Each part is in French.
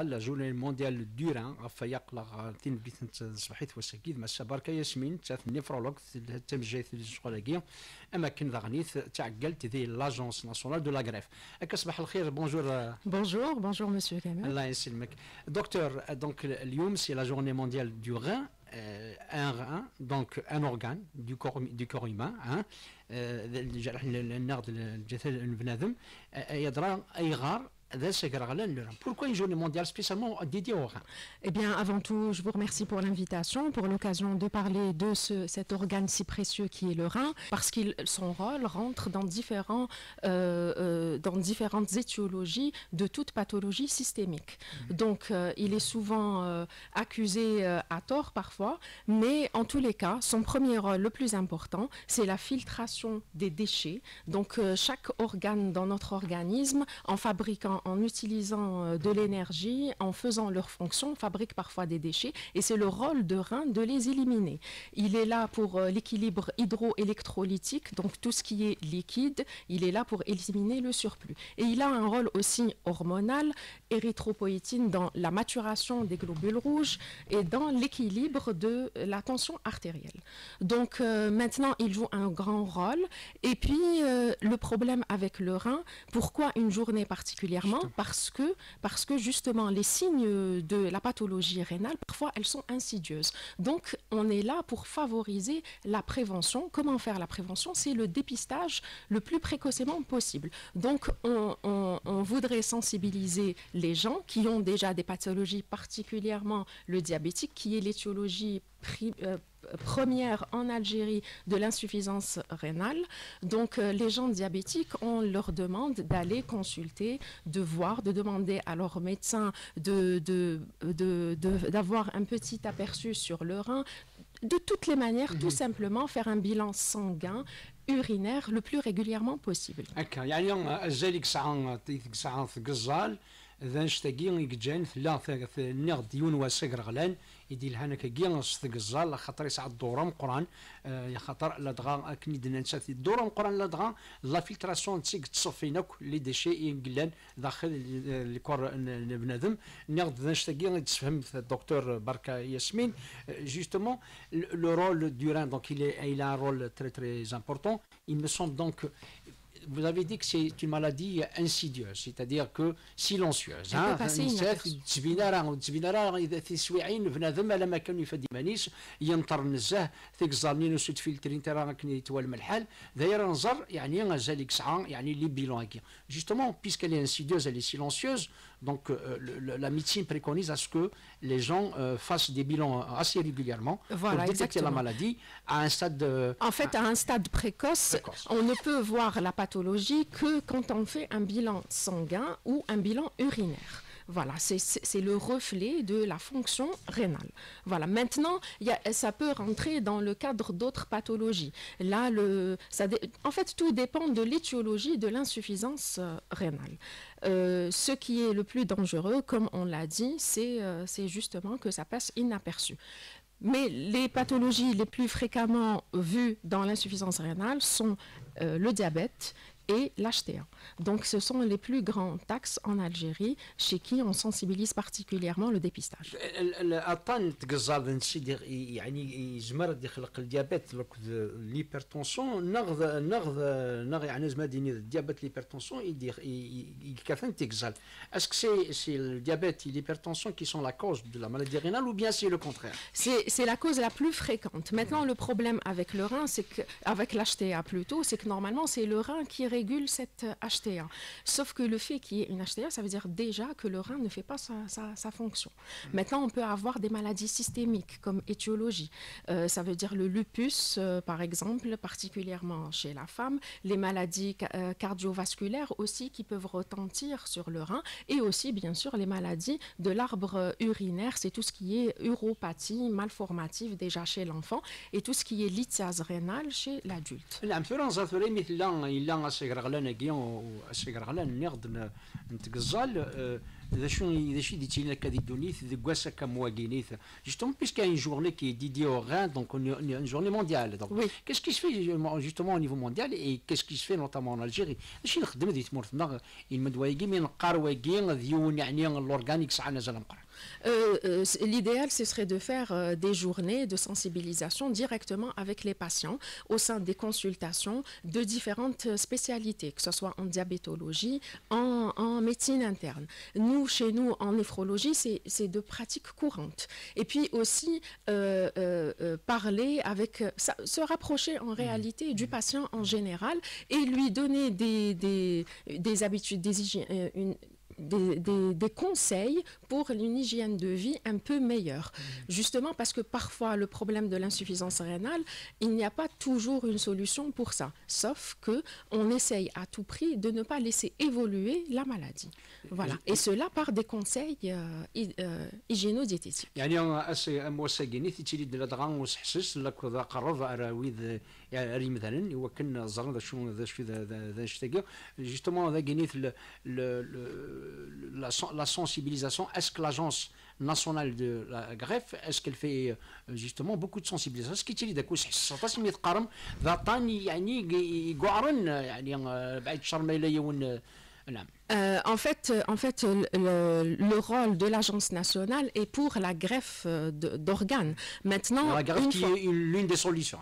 لا جورني مونديال دوران غفا يقلق تين بيت صبحيت وسكيد مع السباركا ياسمين تاث نيفرولوج تمجيت شغلاكي اما كن ذغنيت تعقلت ذي لاجونس ناسيونال دو لا غريف هكا صباح الخير بونجور بونجور بونجور مسيو كامل الله يسلمك دكتور دونك اليوم سي لا جورني مونديال دو غان un rein, donc un organe du corps, du corps humain, hein, النغد الجسد البنادم يضرا اي غار pourquoi une journée mondiale spécialement dédiée au rein Eh bien, avant tout, je vous remercie pour l'invitation, pour l'occasion de parler de ce, cet organe si précieux qui est le rein, parce que son rôle rentre dans, différents, euh, euh, dans différentes étiologies de toute pathologie systémique. Mhm. Donc, euh, il est souvent accusé à tort parfois, mais en tous les cas, son premier rôle le plus important, c'est la filtration des déchets. Donc, chaque organe dans notre organisme, en fabriquant en utilisant euh, de l'énergie, en faisant leur fonction, fabrique parfois des déchets et c'est le rôle de rein de les éliminer. Il est là pour euh, l'équilibre hydroélectrolytique, donc tout ce qui est liquide, il est là pour éliminer le surplus. Et il a un rôle aussi hormonal, érythropoïétine dans la maturation des globules rouges et dans l'équilibre de la tension artérielle. Donc euh, maintenant, il joue un grand rôle. Et puis, le problème avec le rein, pourquoi une journée particulièrement parce que, parce que justement les signes de la pathologie rénale, parfois elles sont insidieuses. Donc on est là pour favoriser la prévention. Comment faire la prévention? C'est le dépistage le plus précocement possible. Donc on, voudrait sensibiliser les gens qui ont déjà des pathologies, particulièrement le diabétique, qui est l'étiologie euh, première en Algérie de l'insuffisance rénale. Donc euh, les gens diabétiques, on leur demande d'aller consulter, de voir, de demander à leur médecin d'avoir de, de, un petit aperçu sur le rein. De toutes les manières, tout mhm. simplement faire un bilan sanguin urinaire le plus régulièrement possible. يدير لها انك كي نصدق الزال لا خاطر يسعى الدورة مقران آه، يا خاطر لا دغا آه، كني دنا نساتي الدورة مقران لا دغا. لا فيلتراسيون تسيك تصفينا لي ديشي ينقلان داخل الكور بنادم ناخذ نشتاقي تفهم الدكتور بركة ياسمين. آه، جوستومون لو رول دوران دونك إلي il est تري تري un rôle très très important. vous avez dit que c'est une maladie insidieuse, c'est-à-dire que silencieuse. Hein? تبينا تبينا اذا تسويعين بنادم على ما كان يفدي مانيس ينطر نزاه ثيك زارنين وسود فلترين ترى راك يتوالم الحال داير نزر يعني غزالك ساعه يعني لي بيلون هكي justement puisqu'elle est insidieuse elle est silencieuse donc euh, le, la médecine préconise à ce que les gens euh, fassent des bilans assez régulièrement voilà, pour détecter exactement. la maladie à un stade de, en fait à un stade précoce, précoce. on ne peut voir la pathologie que quand on fait un bilan sanguin ou un bilan urinaire. Voilà, c'est le reflet de la fonction rénale. Voilà, maintenant, y a, ça peut rentrer dans le cadre d'autres pathologies. Là, le, ça en fait, tout dépend de l'étiologie de l'insuffisance euh, rénale. Euh, ce qui est le plus dangereux, comme on l'a dit, c'est euh, justement que ça passe inaperçu. Mais les pathologies les plus fréquemment vues dans l'insuffisance rénale sont euh, le diabète et l'HTA. Donc ce sont les plus grands taxes en Algérie chez qui on sensibilise particulièrement le dépistage. الطن تقزال نسي يعني يزمر يخلق الديابيت ليبرتونسون نغض نغض نغ يعني زعما ديني الديابيت ليبرتونسون يدير يكافن تقزال اسكو سي سي الديابيت et l'hypertension qui sont la cause de la maladie rénale ou bien c'est le contraire C'est la cause la plus fréquente. Maintenant le problème avec le rein c'est que avec l'HTA plutôt c'est que normalement c'est le rein qui régule cette HTA. Sauf que le fait qu'il y ait une HTA, ça veut dire déjà que le rein ne fait pas sa, fonction. Mm. Maintenant, on peut avoir des maladies systémiques comme étiologie. Euh, ça veut dire le lupus, euh, par exemple, particulièrement chez la femme, les maladies euh, cardiovasculaires aussi qui peuvent retentir sur le rein, et aussi, bien sûr, les maladies de l'arbre urinaire, c'est tout ce qui est uropathie malformative déjà chez l'enfant, et tout ce qui est lithiase rénale chez l'adulte. اسيغ رغلان اكي اسيغ رغلان نيغد نتقزال ذا شو ذا شي دي تيلا كادي دونيث ذا كواسا جوستومون بيسك اون جورني كي دي دي أو غان دونك اون جورني مونديال دونك oui. كيس كيس في جوستومون اونيفو مونديال اي كيس كيس في نوتامون الجيري ذا شي نخدم ذي تمورتنا المدوايكي من قار واكي ذيون يعني الاورغانيك ساعه نزال مقرا Euh, euh, L'idéal, ce serait de faire euh, des journées de sensibilisation directement avec les patients au sein des consultations de différentes spécialités, que ce soit en diabétologie, en, en médecine interne. Nous, chez nous, en néphrologie, c'est de pratiques courantes. Et puis aussi, euh, euh, euh, parler avec, ça- se rapprocher en réalité du patient en général et lui donner des, des, des habitudes, des hygiènes, une- des, conseils pour une hygiène de vie un peu meilleure. Justement parce que parfois le problème de l'insuffisance rénale, il n'y a pas toujours une solution pour ça. Sauf que on essaye à tout prix de ne pas laisser évoluer la maladie. Voilà. Et cela par des conseils euh, euh, hygiéno-diététiques. يعني ري مثلا هو كان زرنا ذا شنو ذا شو ذا ذا شتاكي جوستومون ذا كينيت لا سونسيبيليزاسيون. اسك لاجونس ناسيونال دو لا غريف اسك الفي جوستومون بوكو دو سونسيبيليزاسيون سكي تيري داك واش حس عطاس مي ذا طاني يعني يقعرن يعني بعد شر ما يلا يون Euh, en fait, le, rôle de l'Agence nationale est pour la greffe euh, d'organes. Maintenant, l'une des solutions.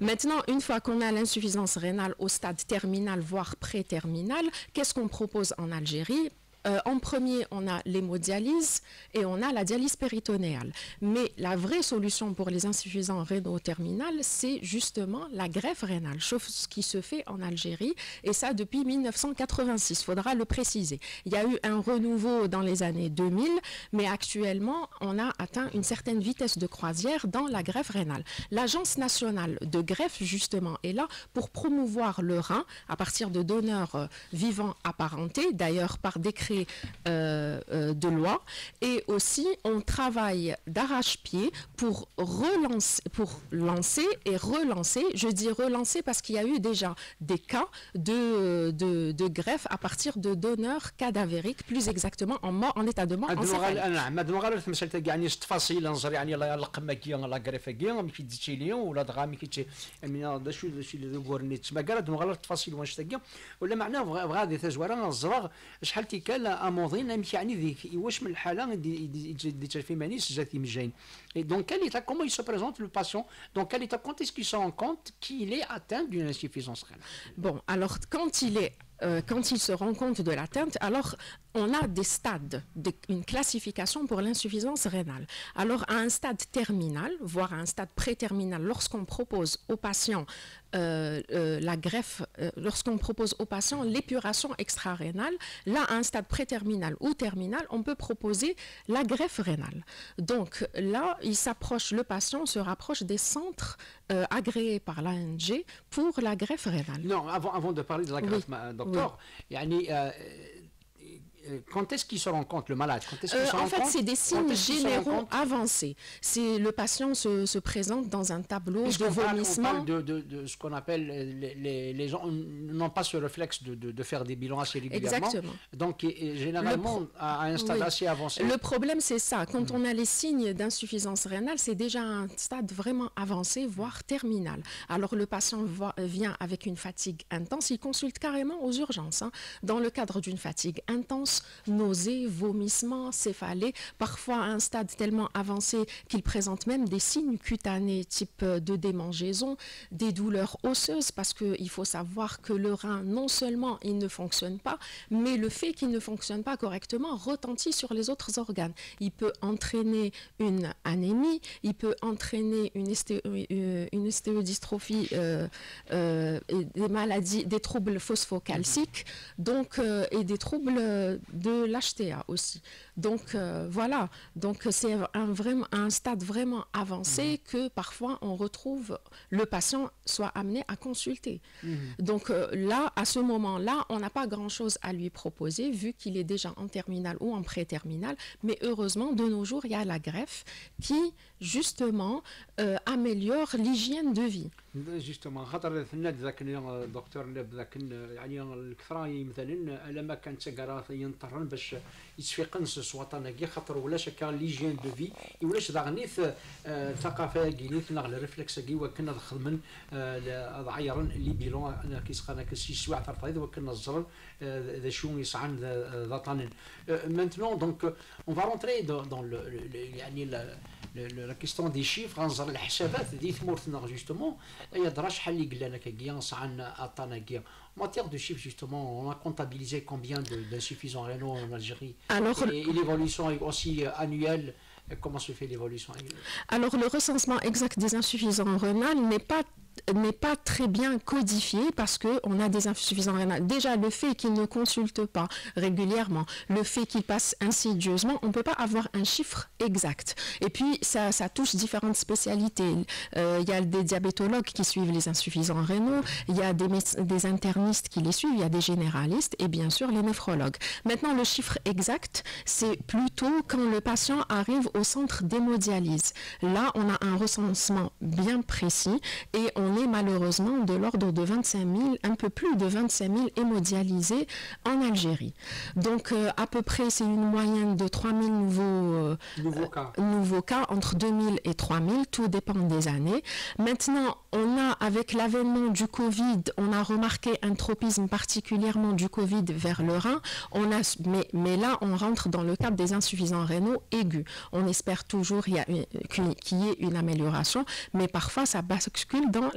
Maintenant, une fois qu'on a l'insuffisance rénale au stade terminal, voire pré-terminal, qu'est-ce qu'on propose en Algérie? Euh, en premier, on a l'hémodialyse et on a la dialyse péritonéale. Mais la vraie solution pour les insuffisants rénaux terminales, c'est justement la greffe rénale, chose qui se fait en Algérie, et ça depuis 1986, faudra le préciser. Il y a eu un renouveau dans les années 2000, mais actuellement, on a atteint une certaine vitesse de croisière dans la greffe rénale. L'Agence nationale de greffe, justement, est là pour promouvoir le rein à partir de donneurs euh, vivants apparentés, d'ailleurs par décret euh, euh, de loi. Et aussi, on travaille d'arrache-pied pour relancer, pour lancer et relancer. Je dis relancer parce qu'il y a eu déjà des cas de, de, de greffe à partir de donneurs cadavériques, plus exactement en, mort, en état de mort هاد المغال encéphalique. نعم هاد المغال المسألة تاع يعني التفاصيل نظر يعني لا القمة كي لا كريفا كي مي كي ديتي لي ولا دغا مي كي يعني دا شو دا شي اللي بورني تسمى كاع هاد المغال التفاصيل واش تاكي ولا معناه بغا غادي تزوارا الزراغ شحال تيكال اموضين ام يعني ذيك واش من الحالة دي دي دي في مانيس جاتي مجاين Et dans quel état, comment il se présente le patient Dans quel état, quand est-ce qu'il se rend compte qu'il est atteint d'une insuffisance rénale Bon, alors quand il est euh, quand il se rend compte de l'atteinte, alors on a des stades, des- une classification pour l'insuffisance rénale. Alors à un stade terminal, voire à un stade pré-terminal, lorsqu'on propose aux patients euh, euh, la greffe, euh, lorsqu'on propose aux patients l'épuration extra-rénale, là à un stade pré-terminal ou terminal, on peut proposer la greffe rénale. Donc là, il s'approche, le patient se rapproche des centres euh, agréés par l'ANG pour la greffe rénale. Non, avant, avant de parler de la greffe, Oui. الطرق يعني آه، quand est-ce qu'il se rend compte, le malade? Quand est-ce qu'il Euh, se rend en fait, c'est des signes généraux avancés. Le patient se, se présente dans un tableau de on vomissement. parle de, de- de ce qu'on appelle euh, les, les- les gens n'ont pas ce réflexe de, de- faire des bilans assez régulièrement. Exactement. Donc, et- et généralement, à un stade oui. assez avancé. Le problème, c'est ça. Quand on a les signes d'insuffisance rénale, c'est déjà un stade vraiment avancé, voire terminal. Alors, le patient voit- vient avec une fatigue intense. Il consulte carrément aux urgences. hein. Dans le cadre d'une fatigue intense, nausées, vomissements, céphalées, parfois à un stade tellement avancé qu'il présente même des signes cutanés type de démangeaison, des douleurs osseuses, parce qu'il faut savoir que le rein, non seulement il ne fonctionne pas, mais le fait qu'il ne fonctionne pas correctement retentit sur les autres organes. Il peut entraîner une anémie, il peut entraîner une, esté- euh, une ostéodystrophie euh, euh, des maladies, des troubles phosphocalciques, donc, et des troubles de l'HTA aussi. Donc euh, voilà, donc c'est un, un, stade vraiment avancé que parfois on retrouve le patient soit amené à consulter. Donc euh, là, à ce moment-là, on n'a pas grand-chose à lui proposer vu qu'il est déjà en terminale ou en pré-terminale. Mais heureusement, de nos jours, il y a la greffe qui justement euh, améliore l'hygiène de vie. السواطنه خاطر شكا لي ليجيان دو في ولاش ضاغني الثقافه آه، كيني ثنا الريفلكس كي وكنا نخدم آه، عيرا لي بيلون أنا كيسقانا كسي سواع ترطيد وكنا الزر آه، ذا شون يصعن ذا طانين مانتنون دونك اون فا رونتري دون يعني لا كيستيون دي شيفر غنزر الحسابات دي ثمورتنا جوستومون درا شحال اللي قلنا كي نصعن اطانا كي. En matière de chiffres, justement, on a comptabilisé combien d'insuffisants rénaux en Algérie Alors, Et, et l'évolution aussi annuelle. Comment se fait l'évolution Alors, le recensement exact des insuffisants rénaux n'est pas n'est pas très bien codifié parce qu'on a des insuffisants rénales. Déjà, le fait qu'ils ne consultent pas régulièrement, le fait qu'ils passent insidieusement, on ne peut pas avoir un chiffre exact. Et puis, ça, touche différentes spécialités. Euh, il y a des diabétologues qui suivent les insuffisants rénaux, il y a des, des internistes qui les suivent, il y a des généralistes et bien sûr les néphrologues. Maintenant, le chiffre exact, c'est plutôt quand le patient arrive au centre d'hémodialyse. Là, on a un recensement bien précis et on est malheureusement de l'ordre de 25 000, un peu plus de 25 000 hémodialysés en Algérie. Donc euh, à peu près c'est une moyenne de 3 000 nouveaux, euh, nouveaux, cas. Euh, nouveaux cas entre 2 000 et 3 000, tout dépend des années. Maintenant, on a avec l'avènement du Covid, on a remarqué un tropisme particulièrement du Covid vers le rein. On a, mais, mais là, on rentre dans le cadre des insuffisants rénaux aigus. On espère toujours qu'il y, y ait une amélioration, mais parfois ça bascule dans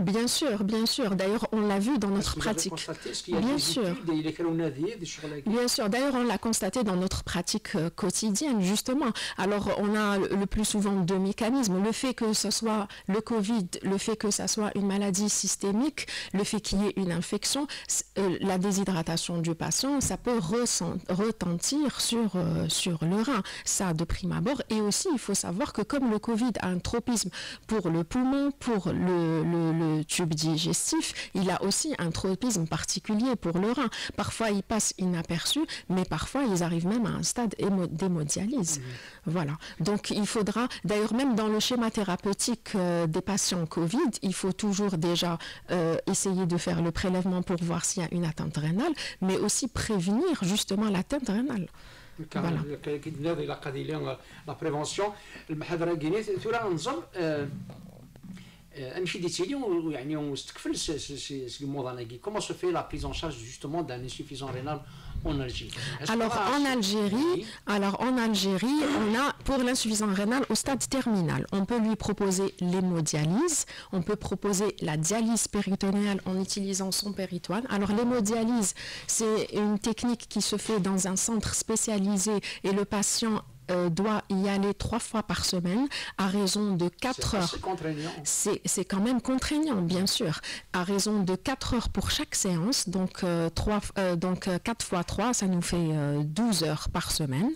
Bien sûr, bien sûr. D'ailleurs, on l'a vu dans notre pratique. Bien sûr. Bien sûr. D'ailleurs, on l'a constaté dans notre pratique euh, quotidienne, justement. Alors, on a le plus souvent deux mécanismes. Le fait que ce soit le Covid, le fait que ce soit une maladie systémique, le fait qu'il y ait une infection, euh, la déshydratation du patient, ça peut retentir sur, euh, sur le rein. Ça, de prime abord. Et aussi, il faut savoir que comme le Covid a un tropisme pour le poumon, pour le, le tube digestif, il a aussi un tropisme particulier pour le rein. Parfois, ils passent inaperçus, mais parfois, ils arrivent même à un stade d'hémodialyse. Mmh. Voilà. Donc, il faudra, d'ailleurs, même dans le schéma thérapeutique euh, des patients Covid, il faut toujours déjà euh, essayer de faire le prélèvement pour voir s'il y a une atteinte rénale, mais aussi prévenir justement l'atteinte rénale. Voilà. La prévention, نمشي ديتيلي ويعني ونستكفل الموضوع كومون سو في لا بريز ان شارج جوستومون دان انسوفيزون رينال en Algérie. Alors en Algérie, alors en Algérie, on a pour l'insuffisance rénale au stade terminal, on peut lui proposer l'hémodialyse, on peut proposer la dialyse péritonéale en utilisant son péritoine. Alors l'hémodialyse, c'est une technique qui se fait dans un centre spécialisé et le patient euh, doit y aller trois fois par semaine à raison de 4 heures. C'est quand même contraignant, bien sûr. À raison de 4 heures pour chaque séance, donc, euh, euh, donc 4 fois 3, ça nous fait 12 heures par semaine.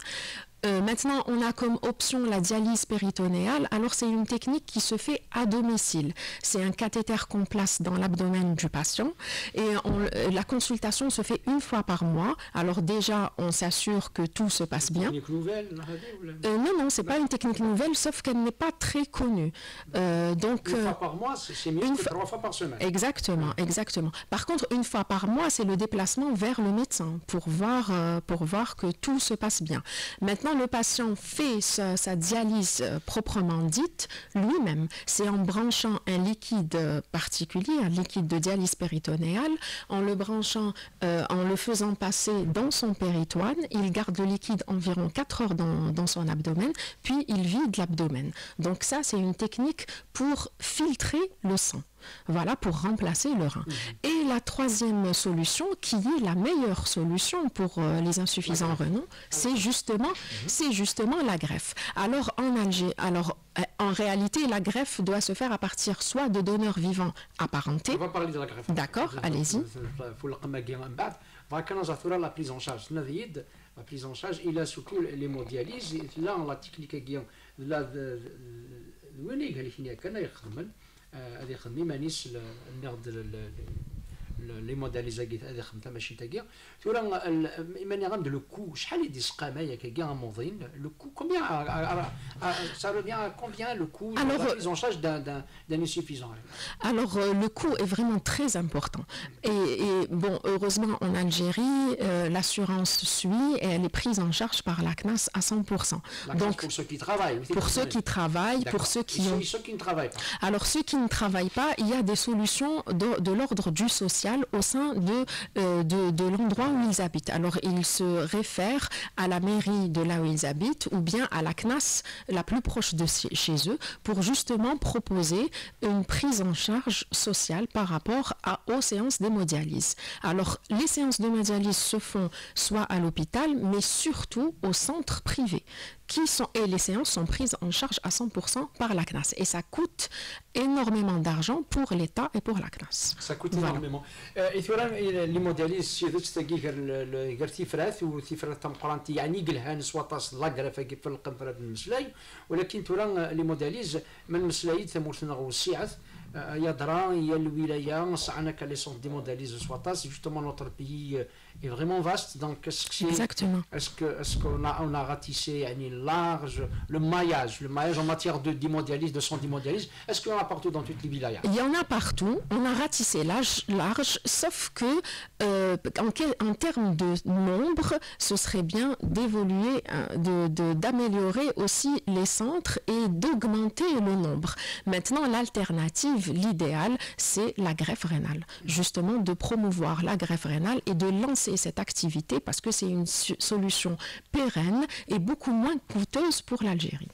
Euh, maintenant, on a comme option la dialyse péritonéale. Alors, c'est une technique qui se fait à domicile. C'est un cathéter qu'on place dans l'abdomen du patient et euh, la consultation se fait une fois par mois. Alors, déjà, on s'assure que tout se passe bien. Une technique nouvelle euh, Non, non, c'est pas une technique nouvelle, sauf qu'elle n'est pas très connue. donc, une fois par mois, c'est mieux que trois fois par semaine. Exactement, exactement. Par contre, une fois par mois, c'est le déplacement vers le médecin pour voir, pour voir que tout se passe bien. Maintenant, le patient fait sa, dialyse euh, proprement dite, lui-même, c'est en branchant un liquide particulier, un liquide de dialyse péritonéale, en le branchant, euh, en le faisant passer dans son péritoine, il garde le liquide environ 4 heures dans son abdomen, puis il vide l'abdomen. Donc ça, c'est une technique pour filtrer le sang. Voilà, pour remplacer le rein. Mhm. Et la troisième solution, qui est la meilleure solution pour euh, les insuffisants renaux, c'est justement, mhm. c'est justement la greffe. Alors en Alger, alors euh, en réalité, la greffe doit se faire à partir soit de donneurs vivants apparentés. On va parler de la greffe. D'accord, allez-y. la prise en charge. la prise en charge il a surtout l'hémodialyse là la technique آه، هذه خدمي مانيش ناخذ لي فيني كان يخدم هذه يخدم مانيس النغد ليموداليزا هذه خدمتها ماشي تاكيا ثورا ماني غنبدا لو كو شحال يدي سقامه ياك كاع موظين لو كو كومبيان ça revient à combien le coût alors, de la prise en charge d'un insuffisant Alors euh, le coût est vraiment très important et, et bon heureusement en Algérie euh, l'assurance suit et elle est prise en charge par la CNAS à 100%. Donc pour ceux qui travaillent. Pour ceux qui travaillent, pour ceux qui et ont... ceux qui ne travaillent pas. Alors ceux qui ne travaillent pas, il y a des solutions de, de l'ordre du social au sein de, euh, de, de l'endroit où ils habitent. Alors, ils se réfèrent à la mairie de là où ils habitent ou bien à la CNAS la plus proche de chez eux pour justement proposer une prise en charge sociale par rapport aux séances d'hémodialyse. Alors, les séances d'hémodialyse se font soit à l'hôpital, mais surtout au centre privé qui sont, et les séances sont prises en charge à 100% par la CNAS. Et ça coûte énormément d'argent pour l'État et pour la CNAS. Ça coûte voilà. énormément. ليمودياليز سي ذوك تاكي غير تيفرات وتيفرات تمقرانتي يعني قلهان سواطاس لاكرا فاكي في القنفرة المسلاي ولكن تورا ليمودياليز من مسلاي ثمورتنا غوسيعث يدرا هي الولايه صعنا كلي سونت دي مودياليز سواطاس جوستومون نوتر بيي est vraiment vaste. Donc, est-ce que Exactement. Est-ce que est-ce qu'on a on a ratissé yani, large le maillage, le maillage en matière de d'hémodialyse, de son d'hémodialyse, est-ce qu'il y en a partout dans toutes les villages Il y en a partout. On a ratissé large, large sauf que euh, en, quel, en termes de nombre, ce serait bien d'évoluer, de, de, d'améliorer aussi les centres et d'augmenter le nombre. Maintenant, l'alternative, l'idéal, c'est la greffe rénale. Justement, de promouvoir la greffe rénale et de lancer cette activité parce que c'est une solution pérenne et beaucoup moins coûteuse pour l'Algérie.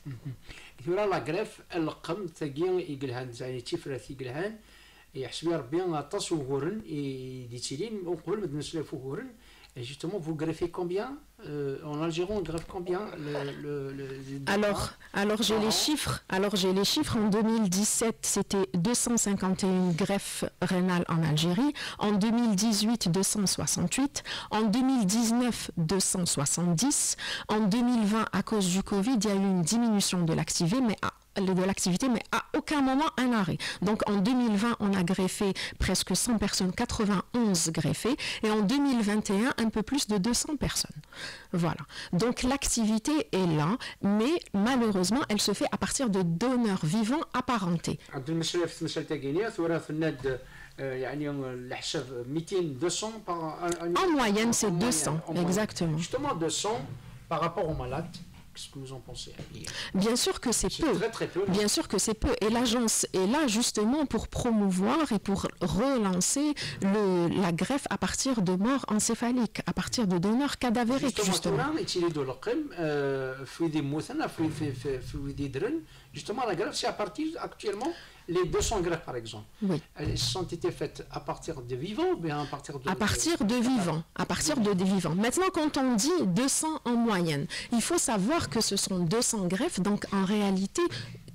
ثورا لا غريف القم ثقي يقلهان زاني تفرا ثقلهان يحسبي ربي غطاس وغورن ديتيلين وقبل ما نسلفو Et justement, vous greffez combien euh, En Algérie, on greffe combien le, Alors, alors j'ai les chiffres. Alors j'ai les chiffres. En 2017, c'était 251 greffes rénales en Algérie. En 2018, 268. En 2019, 270. En 2020, à cause du Covid, il y a eu une diminution de l'activé, mais à de l'activité, mais à aucun moment un arrêt. Donc en 2020, on a greffé presque 100 personnes, 91 greffés, et en 2021, un peu plus de 200 personnes. Voilà. Donc l'activité est là, mais malheureusement, elle se fait à partir de donneurs vivants apparentés. En moyenne, c'est 200, exactement. Justement, 200 par rapport aux malades. Qu'est-ce que vous en pensez Bien sûr que c'est peu. Très, très peu. Bien sûr que c'est peu. Et l'agence est là justement pour promouvoir et pour relancer le, la greffe à partir de morts encéphaliques, à partir de donneurs cadavériques. Justement, justement la greffe, c'est à partir actuellement les 200 greffes, par exemple, oui. elles ont été faites à partir de vivants ou bien à partir de... À partir de vivants. À partir de des vivants. Maintenant, quand on dit 200 en moyenne, il faut savoir que ce sont 200 greffes, donc en réalité,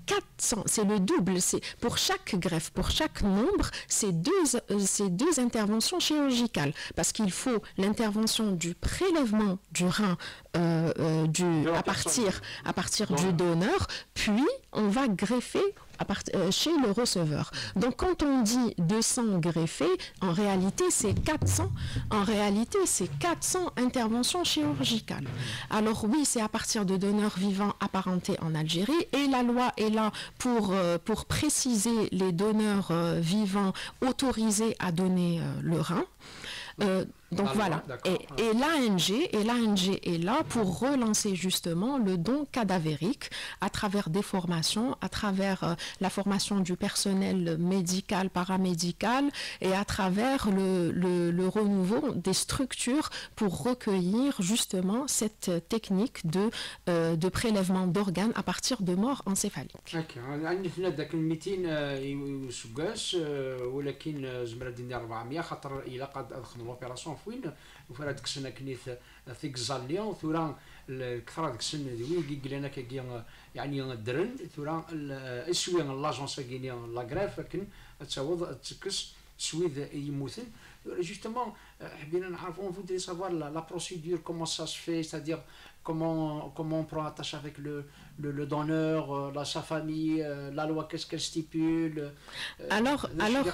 400, c'est le double. C'est pour chaque greffe, pour chaque nombre, c'est deux, euh, deux interventions chirurgicales. Parce qu'il faut l'intervention du prélèvement du rein euh, euh, du, à partir, à partir du donneur, puis on va greffer euh, chez le receveur. Donc quand on dit 200 greffés, en réalité c'est 400. En réalité c'est 400 interventions chirurgicales. Alors oui, c'est à partir de donneurs vivants apparentés en Algérie et la loi est là pour, euh, pour préciser les donneurs euh, vivants autorisés à donner le rein. Donc voilà. Et, l'ANG et l'ANG est là pour relancer justement le don cadavérique à travers des formations, à travers euh, la formation du personnel médical, paramédical et à travers le, renouveau des structures pour recueillir justement cette technique de, euh, prélèvement d'organes à partir de morts encéphaliques. وين؟ وفرا ديك السنة كنيت في ثورا الكثرة ديك السنة دوي كيكلانا كي يعني درن ثورا أسوي لاجونس كينيا لا غراف كن تكس سويد يموتن. جوستومون حبينا نعرف اون دي سافوار لا بروسيدور كومون سا سفي سادير كومون كومون برون اتاش افيك لو le, le, donneur, euh, la, sa famille, euh, la loi, qu'est-ce qu'elle stipule. Euh, alors, alors,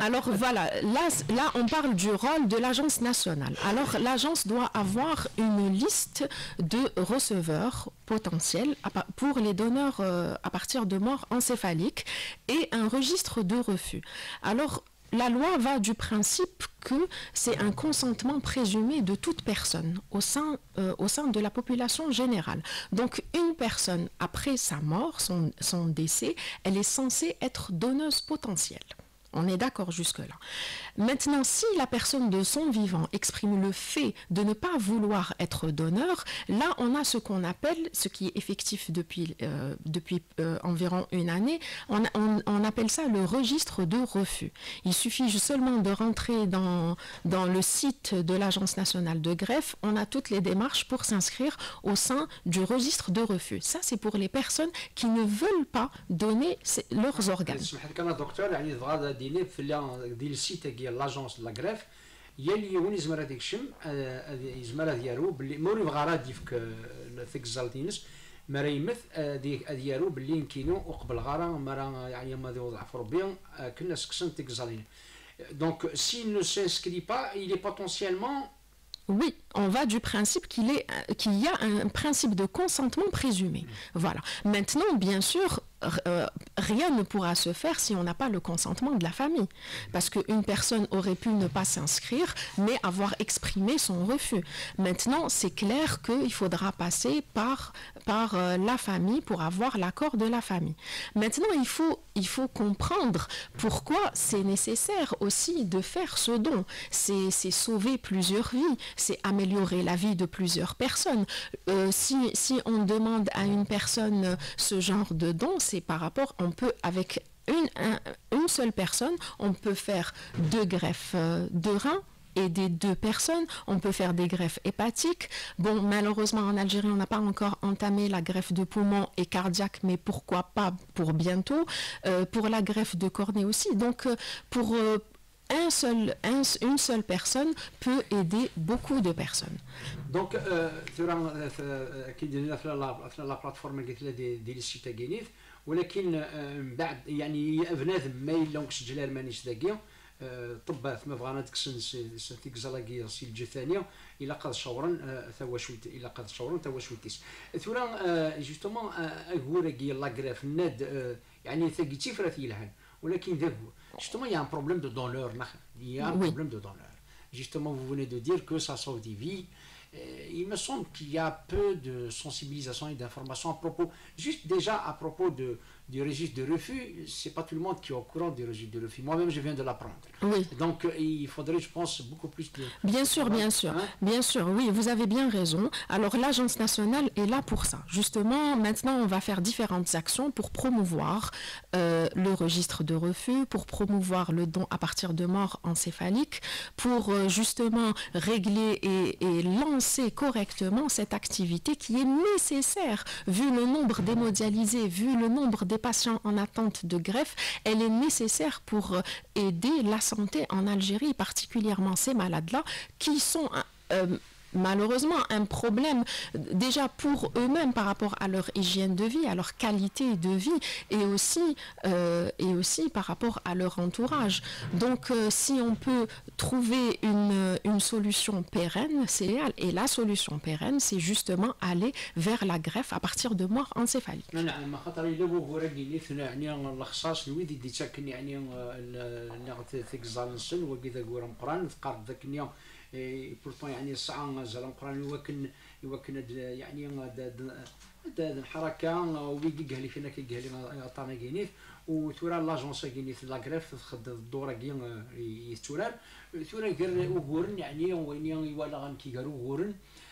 alors voilà, là, là on parle du rôle de l'agence nationale. Alors l'agence doit avoir une liste de receveurs potentiels pour les donneurs à partir de morts encéphaliques et un registre de refus. Alors la loi va du principe que c'est un consentement présumé de toute personne au sein, euh, au sein de la population générale. Donc une personne, après sa mort, son, son décès, elle est censée être donneuse potentielle. On est d'accord jusque-là. Maintenant, si la personne de son vivant exprime le fait de ne pas vouloir être donneur, là, on a ce qu'on appelle, ce qui est effectif depuis, euh, euh, environ une année, on, appelle ça le registre de refus. Il suffit seulement de rentrer dans le site de l'Agence nationale de greffe, on a toutes les démarches pour s'inscrire au sein du registre de refus. Ça, c'est pour les personnes qui ne veulent pas donner leurs organes. ديني في ديال السيت ديال لاجونس لا غريف هي اللي يون يزمر هذاك الشم يزمر ديالو باللي موري بغا رادي فيك ثيك الزالتينس ما راه يمث ديالو باللي يمكنو وقبل غارا ما راه يعني ما يوضع في ربي كنا سكسن تيك الزالين دونك سي نو سانسكري با il est potentiellement Oui, on va du principe qu'il qu'il y a un principe de consentement présumé. Voilà. Maintenant, bien sûr, euh, rien ne pourra se faire si on n'a pas le consentement de la famille. Parce qu'une personne aurait pu ne pas s'inscrire, mais avoir exprimé son refus. Maintenant, c'est clair qu'il faudra passer par, euh, la famille pour avoir l'accord de la famille. Maintenant, il faut, comprendre pourquoi c'est nécessaire aussi de faire ce don. C'est sauver plusieurs vies, c'est améliorer la vie de plusieurs personnes. Euh, si, si on demande à une personne ce genre de don, par rapport, on peut avec une, seule personne, on peut faire deux greffes euh, de reins des deux personnes, on peut faire des greffes hépatiques. Bon, malheureusement, en Algérie, on n'a pas encore entamé la greffe de poumon et cardiaque, mais pourquoi pas pour bientôt. Euh, pour la greffe de cornée aussi. Donc, euh, pour un seul, une seule personne peut aider beaucoup de personnes. Donc, la plateforme ولكن من بعد يعني بنادم ما إلا سجل مانيش ذاكيا طبات ما بغانا ديك تيك زلاكي سي الجثانية إلا قاد شورا ثوا شويت إلا قاد شورا ثوا شويتيس. ثورا جوستومون اغوراكي لاكراف ناد يعني ثاكي تيفرا لهان ولكن ذاك جوستومون يا ان بروبليم دو دونور يا ان بروبليم دو دونور. justement vous venez de dire que ça sauve des vies. Il me semble qu'il y a peu de sensibilisation et d'information à propos, juste déjà à propos de, du registre de refus, c'est pas tout le monde qui est au courant du registre de refus. Moi-même, je viens de l'apprendre. Oui. Donc, euh, il faudrait, je pense, beaucoup plus de... Bien sûr, bien sûr. Hein? bien sûr, oui, vous avez bien raison. Alors, l'Agence nationale est là pour ça. Justement, maintenant, on va faire différentes actions pour promouvoir euh, le registre de refus, pour promouvoir le don à partir de morts encéphaliques, pour euh, justement régler et, et lancer correctement cette activité qui est nécessaire, vu le nombre démodialisés, vu le nombre des patients en attente de greffe, elle est nécessaire pour euh, aider la santé en Algérie, particulièrement ces malades-là, qui sont euh, malheureusement un problème déjà pour eux-mêmes par rapport à leur hygiène de vie, à leur qualité de vie et aussi, euh, par rapport à leur entourage. Donc euh, si on peut trouver une, une solution pérenne, c'est. Et la solution pérenne, c'est justement aller vers la greffe à partir de morts encéphaliques. بورتون يعني ساعه زعما نقرا يوكن يوكن يعني هاد الحركة ويجي قهلي فينا كي قهلي عطانا كينيف وتورا لاجونس كينيف لا غريف تخد الدورة كي يتورا تورا غير وغورن يعني وين يوالا غنكي غير وغورن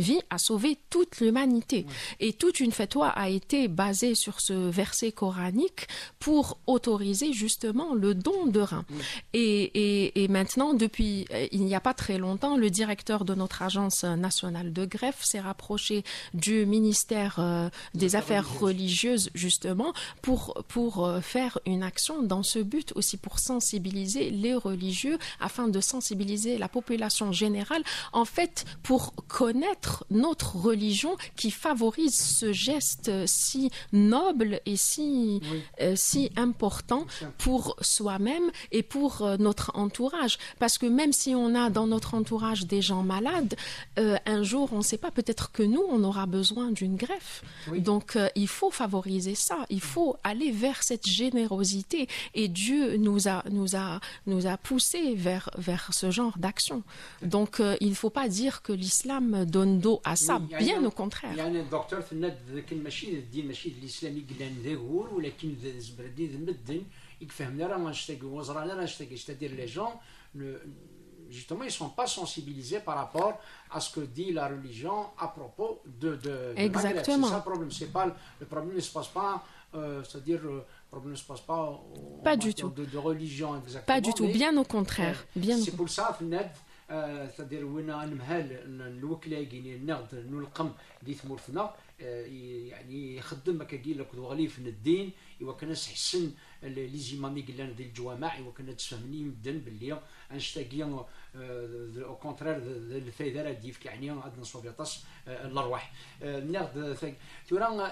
vie a sauvé toute l'humanité. Et toute une fatwa a été basée sur ce verset coranique pour autoriser justement le don de rein. Et, maintenant, depuis euh, il n'y a pas très longtemps, le directeur de notre agence nationale de greffe s'est rapproché du ministère euh, des Affaires religieuses, justement, pour, pour euh, faire une action dans ce but aussi, pour sensibiliser les religieux, afin de sensibiliser la population générale, en fait, pour connaître notre religion qui favorise ce geste si noble et si, si important pour soi-même et pour euh, notre entourage. Parce que même si on a dans notre entourage des gens malades, euh, un jour, on ne sait pas, peut-être que nous, on aura besoin d'une greffe. Donc, euh, il faut favoriser ça. Il faut aller vers cette générosité. Et Dieu nous a, nous a, nous a poussé vers, vers ce genre d'action. Donc, il ne faut pas dire que l'islam donne dos à ça. Bien au contraire. Il y a un docteur justement, ils ne sont pas sensibilisés par rapport à ce que dit la religion à propos de, de, Exactement. C'est ça le problème. C'est pas, le problème ne se passe pas, euh, c'est-à-dire, euh, le problème ne se passe pas pas du tout. De, religion exactement. Pas du tout, bien au contraire. bien c'est pour ça, c'est-à-dire, وين نمهل الوكلاء نغد نلقم دي ثمورتنا يعني يخدم هكا لك وغليف الدين ايوا كان حسن لي زيمامي قلنا ديال الجوامع ايوا كان تفهمني مدن باللي أنشتاقي أو كونترير الفايدة راه ديف يعني عندنا نصوب الأرواح. ناخذ ثورا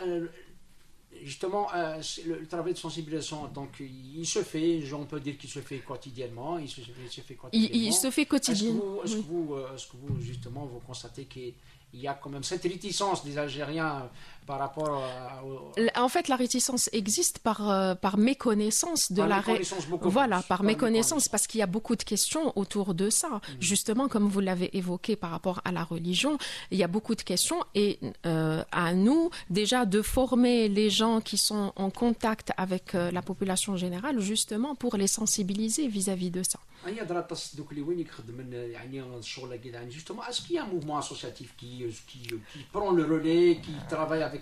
justement, euh, le, le, travail de sensibilisation, donc il se fait, on peut dire qu'il se fait quotidiennement. Il se, il se fait quotidiennement. Il, il, se fait quotidiennement. Est-ce que, est oui. est -ce que, vous, justement, vous constatez qu'il y a quand même cette réticence des Algériens par rapport En fait, la réticence existe par, euh, par méconnaissance de la... voilà, par, méconnaissance, parce qu'il y a beaucoup de questions autour de ça. Mm. Justement, comme vous l'avez évoqué par rapport à la religion, il y a beaucoup de questions et euh, à nous déjà de former les gens qui sont en contact avec euh, la population générale, justement pour les sensibiliser vis-à-vis -vis de ça. Est-ce qu'il y a un mouvement associatif qui, qui, qui prend le relais, qui travaille avec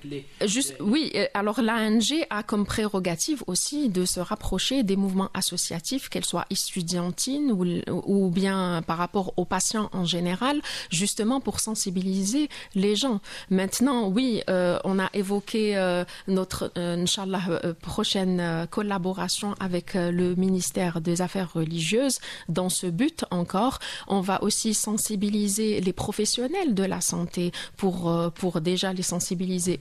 Juste, oui, euh, alors l'ANG a comme prérogative aussi de se rapprocher des mouvements associatifs, qu'elles soient estudiantines ou, ou bien par rapport aux patients en général, justement pour sensibiliser les gens. Maintenant, oui, euh, on a évoqué euh, notre, Inch'Allah, prochaine collaboration avec le ministère des Affaires religieuses. Dans ce but encore, on va aussi sensibiliser les professionnels de la santé pour, pour déjà les sensibiliser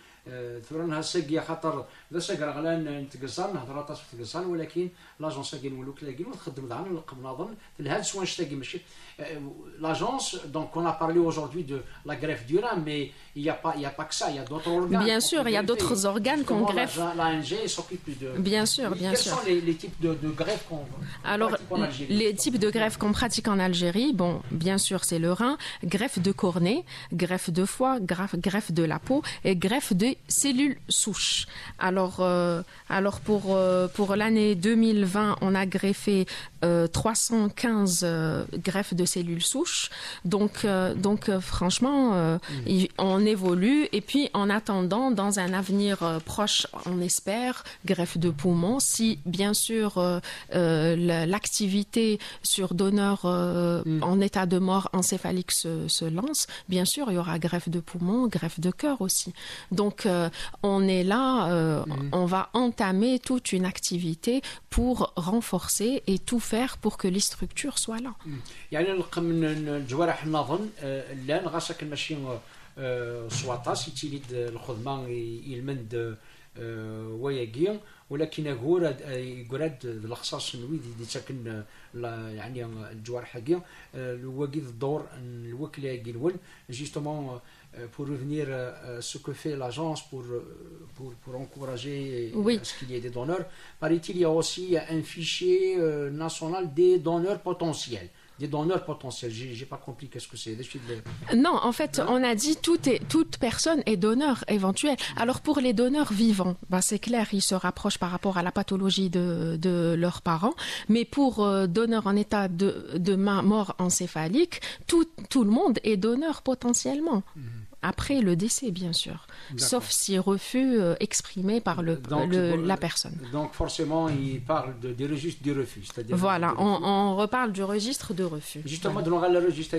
ثورا نها ساقي خاطر ذا ساقر غلان نتقصان نهضر طاس في تقصان ولكن لاجونس ساقي نولو كلاكين وتخدم دعنا نلقب نظن الهاد سوان شتاقي ماشي l'agence, donc on a parlé aujourd'hui de la greffe du rein, mais il n'y a, pas, il y a pas que ça, il y a d'autres organes. Bien sûr, il y a d'autres organes qu'on greffe. L'ANG s'occupe de... Bien sûr, bien Quels sûr. sont les, les types de, de greffes qu'on Alors, pratique en Algérie les types de greffes qu'on pratique en Algérie, bon, bien sûr, c'est le rein, greffe de cornée, greffe de foie, greffe, greffe de la peau et greffe de cellules souches. Alors, euh, alors pour, euh, pour l'année 2020, on a greffé euh, 315 euh, greffes de cellules souches. Donc, donc franchement, il- on évolue. Et puis, en attendant, dans un avenir proche, on espère, greffe de poumon. Si, bien sûr, la- l'activité sur donneur euh, en état de mort encéphalique se, se lance, bien sûr, il y aura greffe de poumon, greffe de cœur aussi. Donc, Donc, euh, on est là, euh, Mhm. on va entamer toute une activité pour renforcer et tout faire pour que les structures soient là. يعني نلقى من الجوارح نظن آه، لان غاسك ماشي آه، سواطاس يتيليد الخدمة يلمند آه، وياكي ولكن يقول يقول الاخصاص نوي دي ساكن آه، لا- يعني الجوارح هاكي الواقي الدور الوكل هاكي الون جوستومون pour revenir à ce que fait l'agence pour, euh, pour, pour encourager Oui. à ce qu'il y ait des donneurs, paraît-il, il y a aussi un fichier euh, national des donneurs potentiels. Des donneurs potentiels. J'ai pas compris qu'est-ce que c'est. Non, en fait, on a dit tout est, toute personne est donneur éventuel. Alors pour les donneurs vivants, bah, c'est clair, ils se rapprochent par rapport à la pathologie de, de leurs parents. Mais pour euh, donneurs en état de, de main mort encéphalique, tout, tout le monde est donneur potentiellement après le décès, bien sûr, sauf si refus euh, exprimé par le, euh, la personne. Donc forcément, il parle de, des registres du refus. Voilà, on, on, reparle du registre de refus. Justement, dans le registre,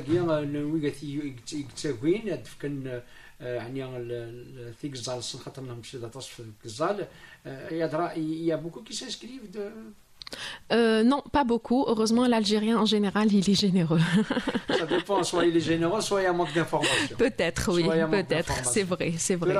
euh, il y a beaucoup qui s'inscrivent euh, non, pas beaucoup. Heureusement, l'Algérien en général, il est généreux. ça dépend, soit il est généreux, soit il y a manque d'informations. Peut-être, oui, peut-être. C'est vrai, c'est vrai.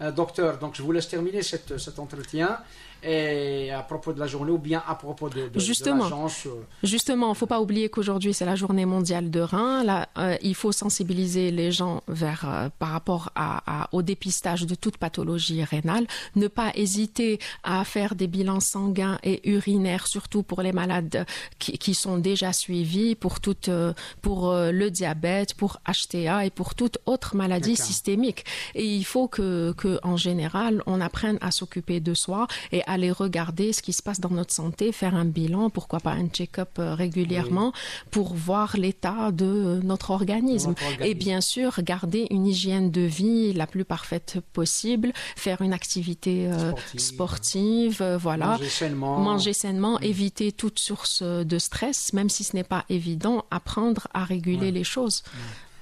Euh, docteur, donc je vous laisse terminer cet entretien et à propos de la journée ou bien à propos de, de, Justement. l'agence. euh, Justement, il ne faut pas oublier qu'aujourd'hui, c'est la journée mondiale de rein. Là, euh, il faut sensibiliser les gens vers, euh, par rapport à- à- au dépistage de toute pathologie rénale. Ne pas hésiter à faire des bilans sanguins et urinaires, surtout pour les malades qui, qui sont déjà suivis, pour, toute, euh, pour euh, le diabète, pour HTA et pour toute autre maladie systémique. Et il faut que, que, en général, on apprenne à s'occuper de soi et aller regarder ce qui se passe dans notre santé, faire un bilan, pourquoi pas un check-up euh, régulièrement pour voir l'état de notre organisme. Notre organisme. Et bien sûr, garder une hygiène de vie la plus parfaite possible, faire une activité euh, Sportive. sportive, euh, voilà. Manger sainement. Manger sainement, éviter toute source de stress, même si ce n'est pas évident, apprendre à réguler les choses.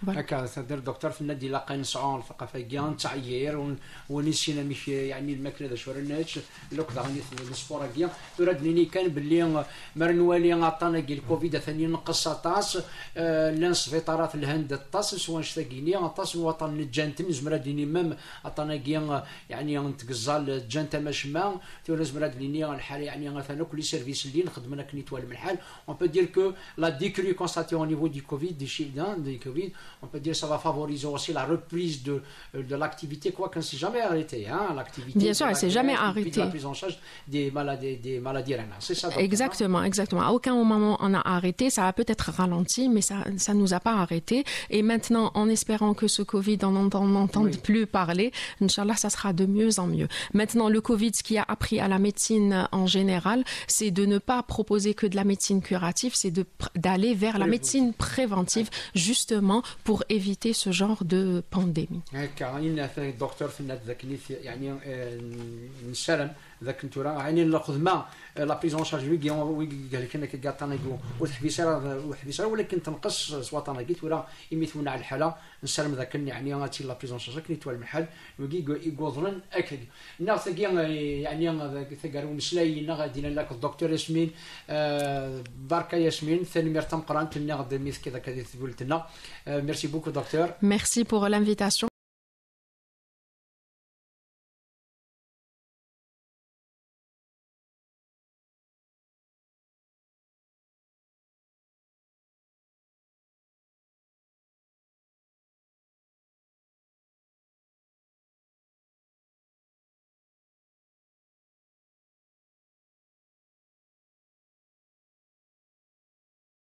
هكا سادير دكتور في النادي لاقي نسعون تلقى فيا نتعير ونسينا مش يعني الماكله ذا شو رناتش لوك داغني السبور هكيا ترادني كان باللي مر نوالي عطانا كي الكوفيد ثاني نقص طاس لأن سبيطارات الهند طاس سوا شتاكيني طاس وطن الجان تمز مراديني مام عطانا يعني نتقزال الجان تما شما تونس مراديني الحال يعني مثلا كل سيرفيس اللي نخدم لك نيتوال من الحال اون بو دير كو لا ديكري كونستاتي أو نيفو دي كوفيد دي شيف دان دي كوفيد on peut dire que ça va favoriser aussi la reprise de, euh, de l'activité, quoi qu'on ne s'est jamais arrêté. Hein, l'activité Bien sûr, elle s'est jamais de la arrêtée. prise en charge des maladies, des maladies rénales. C'est ça. docteur, hein? Exactement, exactement. À aucun moment on a arrêté. Ça a peut-être ralenti, mais ça ça nous a pas arrêté. Et maintenant, en espérant que ce Covid, on n'entend- on n'entende Oui. plus parler, Inch'Allah, ça sera de mieux en mieux. Maintenant, le Covid, ce qui a appris à la médecine en général, c'est de ne pas proposer que de la médecine curative, c'est d'aller vers la médecine préventive, justement pour éviter ce genre de pandémie. ذاك كنتو راه عينين ناخذ ما لا بريزون شارج وي قال لك انك كاع تانيكو والحبيس راه والحبيس راه ولكن تنقص سوا تانيكيت ورا يميتون على الحاله نسلم ذاك يعني غاتي لا بريزون شارج كني توال المحل يقوضلن اكل الناس كي يعني ثقار ومسلاينا غادي لك الدكتور ياسمين بركه ياسمين ثاني مرتم قرانت لنا غادي ميث كذا كذا تقول لنا ميرسي بوكو دكتور ميرسي بور لانفيتاسيون